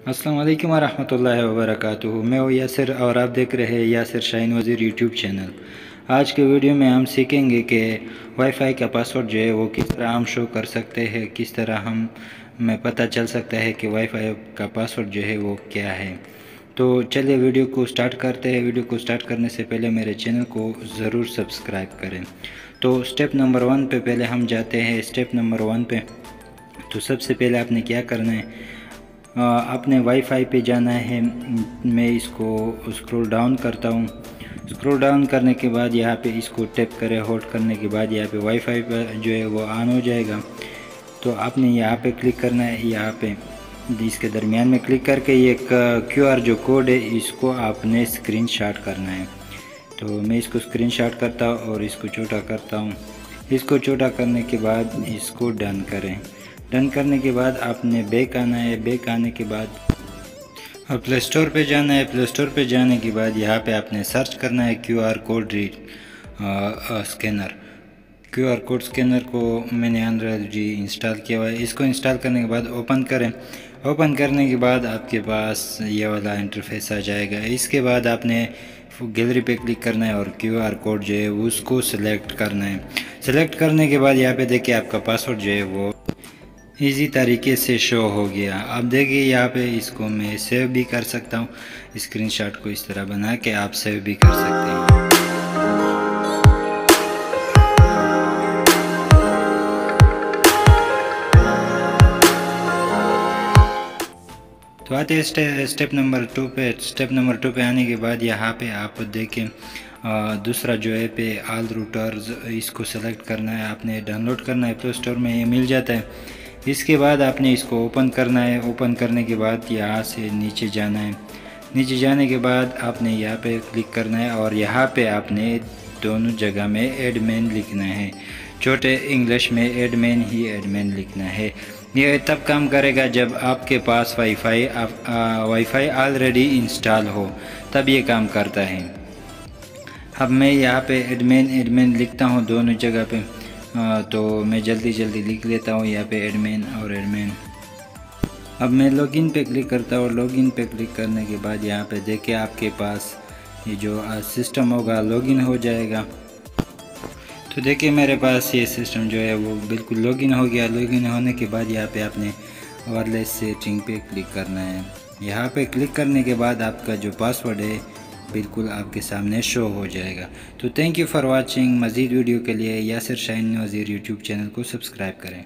अस्सलाम वालेकुम रहमतुल्लाहि व मैं हूँ यासिर और आप देख रहे हैं यासिर शाहीन वज़ीर यूट्यूब चैनल आज के वीडियो में हम सीखेंगे कि वाईफाई का पासवर्ड जो है वो किस तरह हम शो कर सकते हैं, किस तरह हम में पता चल सकता है कि वाईफाई का पासवर्ड जो है वो क्या है। तो चलिए वीडियो को स्टार्ट करते हैं। वीडियो को स्टार्ट करने से पहले मेरे चैनल को ज़रूर सब्सक्राइब करें। तो स्टेप नंबर वन पे पहले हम जाते हैं। स्टेप नंबर वन पे तो सबसे पहले आपने क्या करना है? आपने वाईफाई पे जाना है। मैं इसको स्क्रॉल डाउन करता हूँ। स्क्रॉल डाउन करने के बाद यहाँ पे इसको टैप करें। होल्ड करने के बाद यहाँ पे वाईफाई पर जो है वो ऑन हो जाएगा। तो आपने यहाँ पे क्लिक करना है। यहाँ पे इसके दरमियान में क्लिक करके ये क्यूआर जो कोड है, इसको आपने स्क्रीनशॉट करना है। तो मैं इसको स्क्रीनशॉट करता हूँ और इसको छोटा करता हूँ। इसको छोटा करने के बाद इसको डन करें। डन करने के बाद आपने बैक आना है, बैक आने के बाद और प्ले स्टोर पर जाना है, प्ले स्टोर पर जाने के बाद यहाँ पे आपने सर्च करना है Q R code read scanner. Q R code scanner को मैंने एंड्रॉयड जी इंस्टॉल किया हुआ है। इसको इंस्टॉल करने के बाद ओपन करें। ओपन करने के बाद आपके पास ये वाला इंटरफेस आ जाएगा। इसके बाद आपने गैलरी पे क्लिक करना है और क्यू आर कोड जो है उसको सिलेक्ट करना है। सिलेक्ट करने के बाद यहाँ पे देखिए आपका पासवर्ड जो है वो इजी तरीके से शो हो गया। अब देखिए यहाँ पे इसको मैं सेव भी कर सकता हूँ। स्क्रीनशॉट को इस तरह बना के आप सेव भी कर सकते हैं। तो आते हैं स्टे, स्टेप नंबर टू पे। स्टेप नंबर टू पे आने के बाद यहाँ पे आप देखें दूसरा जो है पे आल रूटर्स इसको सेलेक्ट करना है आपने डाउनलोड करना है प्ले स्टोर में ये मिल जाता है। इसके बाद आपने इसको ओपन करना है। ओपन करने के बाद यहाँ से नीचे जाना है। नीचे जाने के बाद आपने यहाँ पे क्लिक करना है और यहाँ पे आपने दोनों जगह में एडमेन लिखना है। छोटे इंग्लिश में एडमेन ही एडमेन लिखना है। ये तब काम करेगा जब आपके पास वाईफाई वाईफाई ऑलरेडी इंस्टॉल हो। तब ये काम करता है। अब मैं यहाँ पे एडमेन एडमेन लिखता हूँ दोनों जगह पे। तो मैं जल्दी जल्दी लिख लेता हूँ यहाँ पे एडमिन और एडमिन अब मैं लॉगिन पे क्लिक करता हूँ लॉगिन पे क्लिक करने के बाद यहाँ पे देखिए आपके पास ये जो सिस्टम होगा लॉगिन हो जाएगा। तो देखिए मेरे पास ये सिस्टम जो है वो बिल्कुल लॉगिन हो गया। लॉगिन होने के बाद यहाँ पे आपने वायरलेस सेटिंग पे क्लिक करना है। यहाँ पे क्लिक करने के बाद आपका जो पासवर्ड है बिल्कुल आपके सामने शो हो जाएगा। तो थैंक यू फॉर वाचिंग मज़ीद वीडियो के लिए यासर शाइन नज़ीर यूट्यूब चैनल को सब्सक्राइब करें।